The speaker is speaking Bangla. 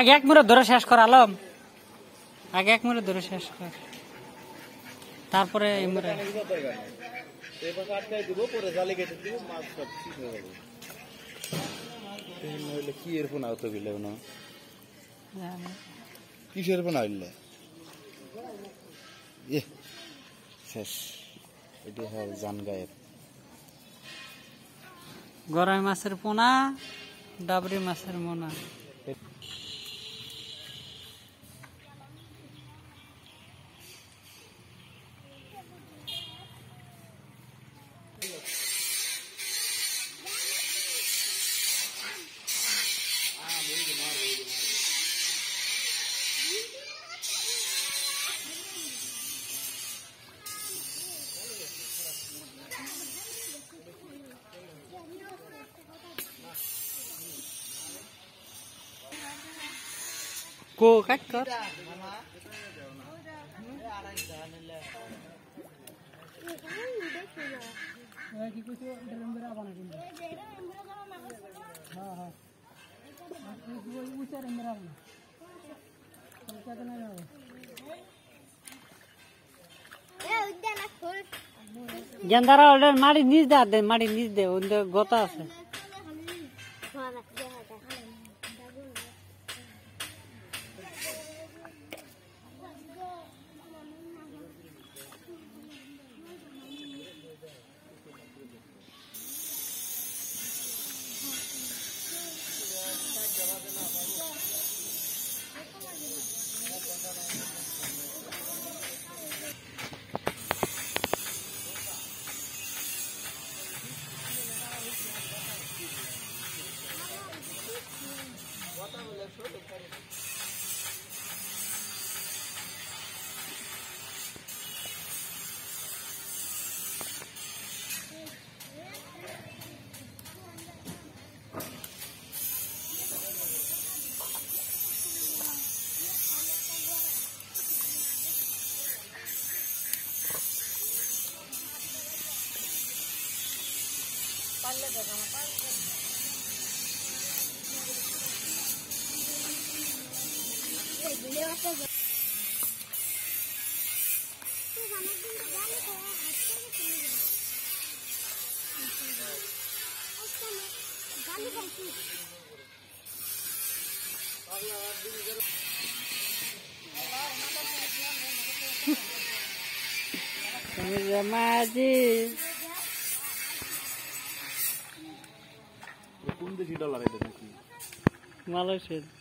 আগে এক মিনিট ধরে শেষ কর আলম। আগে এক মিনিট ধরে শেষ কর। তারপরে এই নইলে কি এর ফোন আউতো না কিসের ফোন আইলে? এ শেষ। এটি হয় জান গরম মাছের পোনা ডাবরি মাছের Mona. Cô khách cấp ಗೆಂದಾರ order ಮಾಡಿ ನಿಜ ಅದೇ ಮಾಡಿ ನಿಜ ಒಂದು ಗೊತ್ತಾಗ್ತದೆ Palle, palle, palle. মালয়েশিয়া।